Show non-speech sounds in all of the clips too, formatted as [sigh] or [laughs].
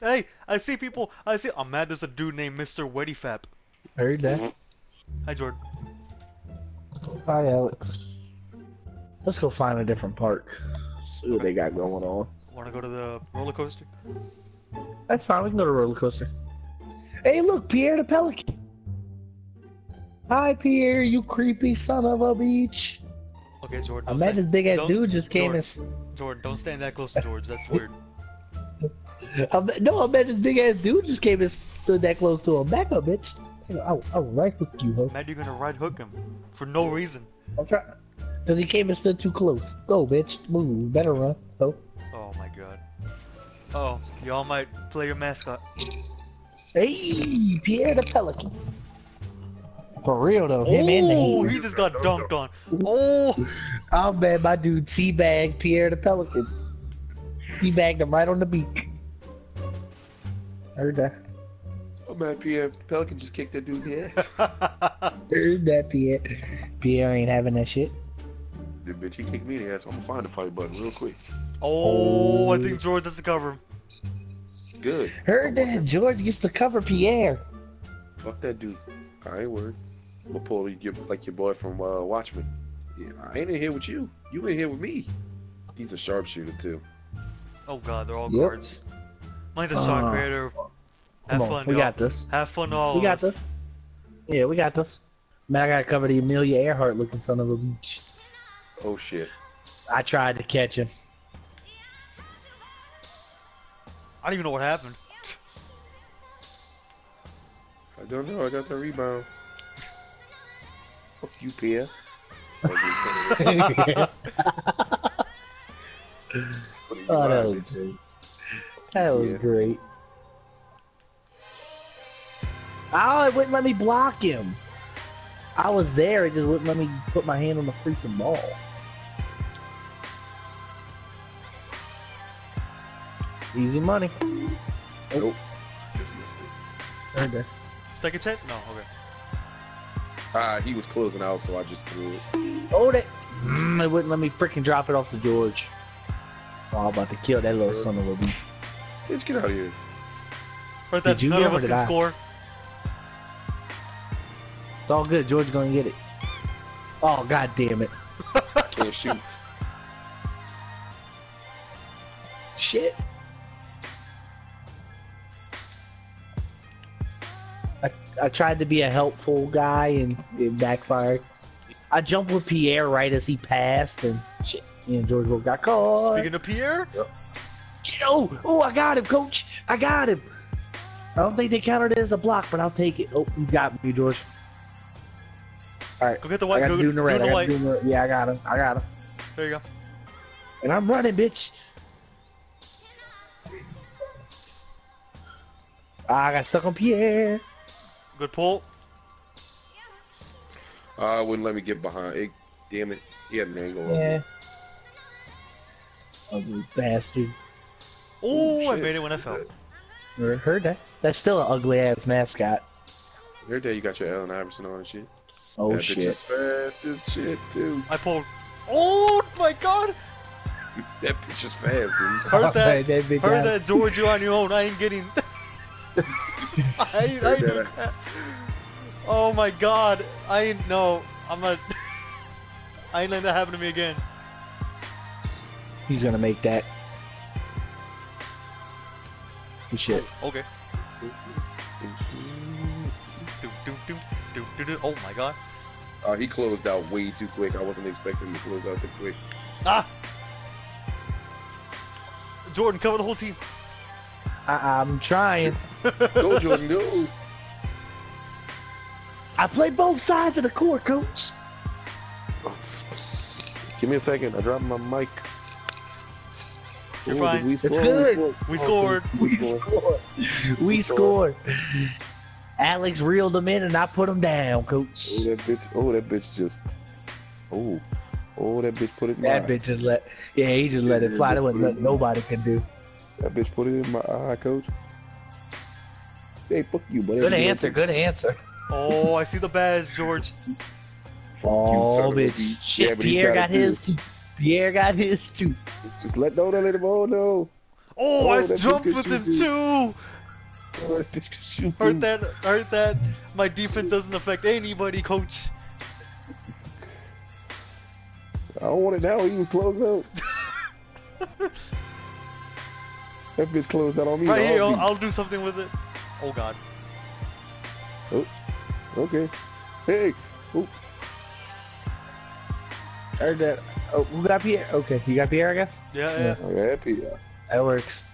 Hey, I see people. I see. Oh I'm mad. There's a dude named Mr. Weddy Fap. Heard that. Hi, Jordan. Hi, Alex. Let's go find a different park. See what they got going on. Want to go to the roller coaster? That's fine. We can go to roller coaster. Hey, look, Pierre the Pelican. Hi, Pierre, you creepy son of a bitch. Okay, Jordan. I Don't met this big ass dude just came Jordan. and. Jordan, don't stand that close to George. That's weird. [laughs] I bet, no, I bet this big ass dude just came and stood that close to him. Back up, bitch. I'll, I'll right hook you, huh? Mad, you're gonna right hook him for no reason. I'm trying. Cause he came and stood too close. Go, bitch. Move. Better run. Oh. Oh my god. Oh, y'all might play your mascot. Hey, Pierre the Pelican. For real though, him and Oh, the he just got dunked on. Oh, Oh man, my dude teabagged Pierre the Pelican. Teabagged him right on the beak. Heard that. Oh man, Pierre Pelican just kicked that dude in the ass. [laughs] Heard that, Pierre. Pierre ain't having that shit. the bitch, he kicked me in the ass. I'm gonna find the fight button real quick. oh, I think George has to cover him. Good. Heard that George gets to cover Pierre. Fuck that dude. I ain't worried. I'm gonna pull you like your boy from uh, Watchmen. Yeah, I ain't in here with you. You in here with me. He's a sharpshooter too. Oh god, they're all Yep. guards. Mine's a song Uh, creator. Come Have on, fun, we y'all. got this. Have fun, all We of got us. this. Yeah, we got this. Man, I gotta cover the Amelia Earhart looking son of a bitch. Oh shit. I tried to catch him. I don't even know what happened. I don't know. I got the rebound. Fuck you, Pierre. [laughs] Oh, that was great. That was Yeah. great. Oh, it wouldn't let me block him. I was there, it just wouldn't let me put my hand on the freaking ball. Easy money. Nope. Just missed it. Right there. Second chance? No, okay. Ah, he was closing out, so I just threw it. Oh, that. Mm, it wouldn't let me freaking drop it off to George. Oh, I'm about to kill that little son of a bitch. Bitch, get out of here. Heard that Did you none get of us did can I? score. It's all good. George gonna get it. Oh, god damn it. [laughs] Can't shoot. Shit. I, I tried to be a helpful guy and it backfired. I jumped with Pierre right as he passed and shit. Me and George both got caught. Speaking of Pierre, Oh, oh, I got him, coach. I got him. I don't think they counted it as a block, but I'll take it. Oh, he's got me, George. All right. go get the white. got Go get the red. the white. the Yeah, I got him. I got him. There you go. And I'm running, bitch. Ah, I got stuck on Pierre. Good pull. Uh, wouldn't let me get behind. It, damn it. He had an angle on Yeah. me. Ugly bastard. Oh, I made it when I fell. Never heard that. That's still an ugly ass mascot. Heard that you got your Allen Iverson on and shit. Oh that bitch shit. is fast as shit too. I pulled. Oh my god! [laughs] That bitch is fast, dude. [laughs] Heard that? Hey, that Heard out. that, George? You on your own. I ain't getting. [laughs] I ain't. I ain't that. that. Oh my god! I ain't. No, I'm not. I ain't letting that happen to me again. He's gonna make that. Good shit. Okay. Do, do, do. Oh my god. Uh, he closed out way too quick. I wasn't expecting him to close out that quick. Ah! Jordan, cover the whole team. I, I'm trying. Go, Jordan, go. I play both sides of the court, coach. Give me a second. I dropped my mic. You're Ooh, fine. We, It's good. We scored. We We scored. scored. We scored. Alex reeled them in and I put them down, coach. Oh, coach. that bitch. Oh, that bitch just. Oh. Oh, that bitch put it in my That bitch just let, yeah, he just let it fly. That wasn't nothing nobody could do. That bitch put it in my eye, coach. Hey, fuck you, buddy. Good answer, good answer. Oh, I see the badge, George. Oh, son of bitch. bitch. Shit, Yeah, Pierre gotta got his too. Pierre got his too. Just let no, don't let him. Oh no. Oh, Oh, I oh, jumped with him shoot, too. Heard too. that? Heard that? My defense doesn't affect anybody, coach. I don't want it now. He was closed out. [laughs] that bitch closed out on me. Right here, I'll I'll, be- I'll do something with it. Oh god. Oh. Okay. Hey. Oh. Heard that. Oh, who got Pierre? Okay, you got Pierre, I guess. Yeah, yeah. Oh, yeah, Pierre. That works.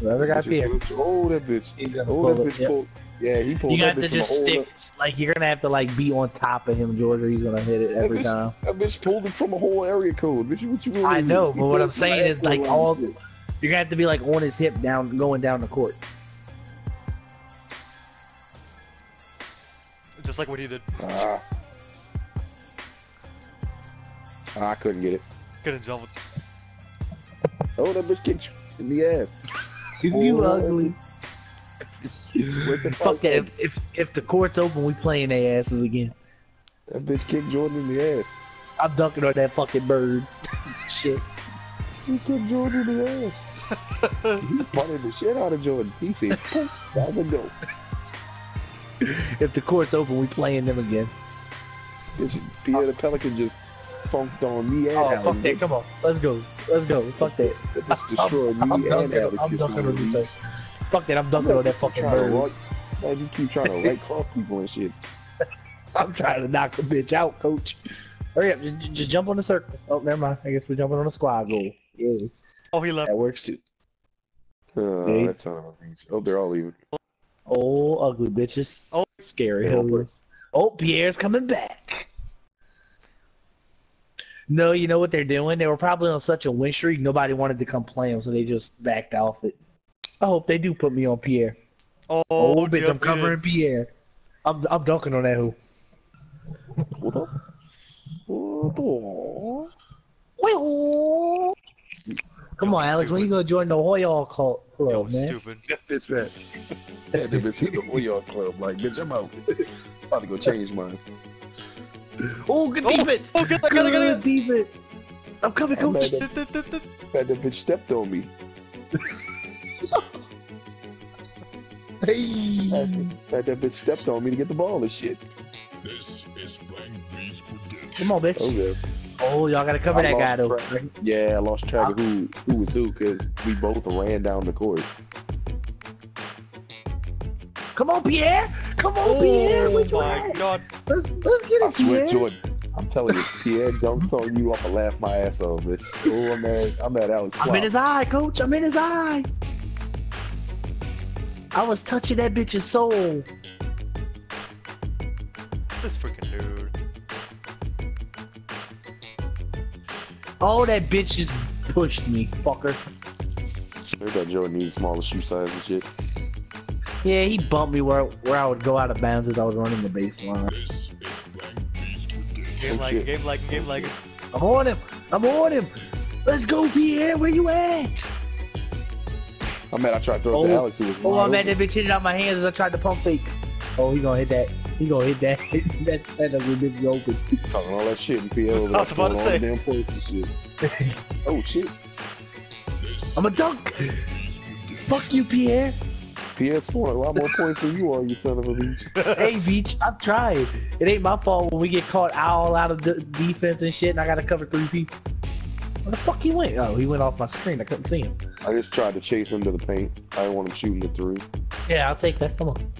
Whoever got Pierre. Oh, that bitch. He's gonna Oh, pull that bitch yep. pulled. Yeah, he pulled You that got to bitch from a just stick. Like you're gonna have to like be on top of him, George, or he's gonna hit it every bitch- time. That bitch pulled it from a whole area code. Bitch, what you I mean? know, He but what I'm saying is, like, all- shit. You're gonna have to be like on his hip down, going down the court. Just like what he did. Ah. I couldn't get it. Couldn't jump with. Oh, that bitch kicked you in the ass. You ugly. Where's the Fuck that. If, if if the court's open, we playing their asses again. That bitch kicked Jordan in the ass. I'm dunking on that fucking bird. [laughs] Shit. He kicked Jordan in the ass. he punted the shit out of Jordan. He said, "Poof, down the go. If the court's open, we playing them again. Bitch, Pierre the Pelican just funked on me and Oh Alex. fuck that! Come on, let's go, let's go. Fuck that. That bitch destroyed I'm, me I'm and dunking, Alex. I'm dunking on on the you, Fuck that! I'm dunking on that fucking bird. right- Man, you keep trying to [laughs] right cross people and shit. [laughs] I'm trying to knock a bitch out, coach. Hurry up, just, just jump on the circles. Oh, never mind. I guess we're jumping on the squad goal. Yeah, Oh, he left. that works too. Uh, oh, Yeah. that son of a bitch. Oh, they're all leaving. Oh, ugly bitches. Oh. scary Yeah. Oh, Pierre's coming back. No, you know what they're doing? They were probably on such a win streak, nobody wanted to come play them, so they just backed off it. I hope they do put me on Pierre. Oh, Oh, bitch, yep, I'm covering did. Pierre. I'm I'm dunking on that who. What the? What the? Come Yo, on, Alex, when you stupid. gonna join the Hoyall Club, Yo, man? stupid. That bitch, man. That bitch hit the Royal Club. Like, bitch, I'm out. [laughs] About to go change mine. Oh, good Oh, defense! Oh, get that, get that, Good defense! I'm coming, I'm coach! mad that. Th- th- th- That, that bitch stepped on me. Hey! That, that bitch stepped on me to get the ball and shit. This is Blank Beast Prediction. Come on, bitch. Okay. Oh, y'all gotta cover I that guy, though. lost. Yeah, I lost track of who who was who because we both ran down the court. Come on, Pierre! Come on, Pierre! Oh Where you my at? god. Let's, let's get I it, swear, Pierre! Jordan. I'm telling you, Pierre dunks on you. I'ma laugh my ass off, bitch. Oh, I'm at, I'm at Alex. I'm in his eye, coach. I'm in his eye. I was touching that bitch's soul. This freaking dude. Oh, that bitch just pushed me, fucker. I Heard that Jordan needs smaller shoe size and shit. Yeah, he bumped me where where I would go out of bounds as I was running the baseline. This is Blank Beast Prediction. Game Oh, like, shit. game like, game like. I'm on him. I'm on him. Let's go, Pierre. Where you at? Oh, I'm mad I tried to throw it to Oh. Alex who was Oh, wide I'm at that bitch hitting out my hands as I tried to pump fake. Oh, he gonna hit that. He gonna hit that. [laughs] that that ugly bitch is open. talking all that shit and Pierre [laughs] over I was about to say. throwing all the damn points and shit. [laughs] Oh shit. I'm a dunk. is Blank Beast Prediction. Fuck you, Pierre. Pierre scored a lot more points than you are, you son of a bitch. [laughs] hey, Beach, I'm trying. It ain't my fault when we get caught all out of the defense and shit, and I gotta cover three people. Where the fuck he went? Oh, he went off my screen. I couldn't see him. I just tried to chase him to the paint. I didn't want him shooting it through. Yeah, I'll take that. Come on.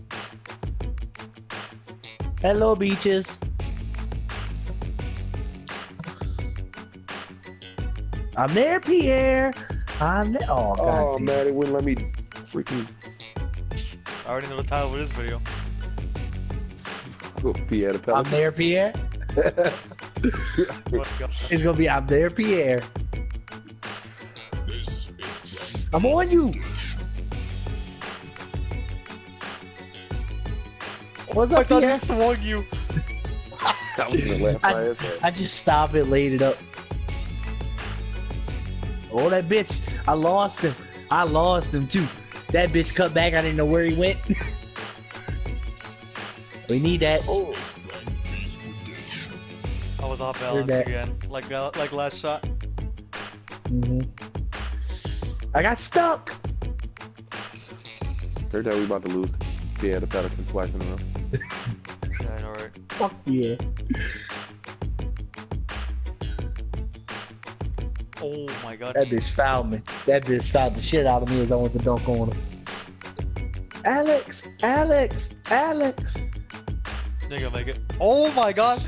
Hello, beaches. I'm there, Pierre. I'm there. Oh, God. Oh man, it wouldn't let me freaking I already know the title of this video. go Pierre the I'm Pelican. there, Pierre. [laughs] What God. It's gonna be I'm there, Pierre. This is Blank I'm on you. What's I up, thought he Pierre? swung you. [laughs] I was gonna laugh my ass off. I just stopped it, laid it up. Oh, that bitch. I lost him. I lost him too. That bitch cut back. I didn't know where he went. [laughs] we need that. Oh, is Blank Beast Prediction. I was off balance again. Like uh, like last shot. Mhm. I got stuck. Heard that we about to lose. Yeah, the Pelicans twice in a row. Yeah, I know, right? Fuck yeah. Oh my god. That bitch fouled me. That bitch fouled the shit out of me as I went to dunk on him. Alex, Alex, Alex. They gonna make it. Oh my god.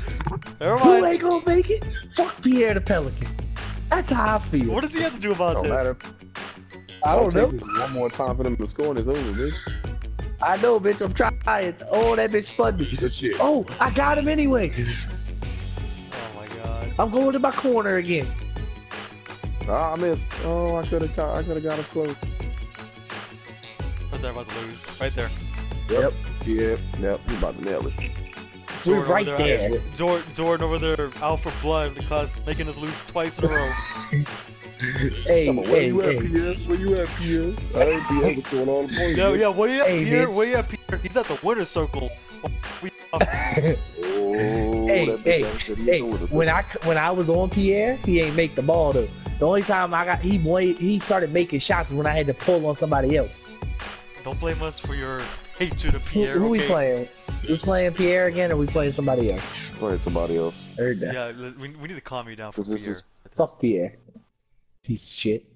Never Who ain't gonna make it? Fuck Pierre the Pelican. That's how I feel. What does he have to do about Don't this? matter. I don't know. Takes us One more time for them to score and it's over, bitch. I know, bitch. I'm trying. Oh, that bitch spun me. Oh, I got him anyway. Oh my god. I'm going to my corner again. Ah, I missed. Oh, I could have. I could have got us close. Right there, about to lose. Right there. Yep. Yep. Yep. We about to nail it. We're Jordan over right there. Jordan, Jordan over there out for blood because making us lose twice in a row. [laughs] Hey, Come on, where hey, you at, hey. Pierre? Where you at, Pierre? I ain't Pierre. What's going on? Boy, yeah, yeah. Where you at, Hey, Pierre? bitch. Where you at, Pierre? He's at the winner's circle. [laughs] Oh, Hey, that hey, big ass shit, he hey, know what it's when. I when I was on Pierre, he ain't make the ball though. The only time I got he boy he started making shots when I had to pull on somebody else. don't blame us for your hatred of Who, Pierre. who we okay? playing? We playing Pierre again, or we playing somebody else? Playing somebody else. Yeah, we, we need to calm you down for This is- Pierre. Fuck Pierre. Piece of shit.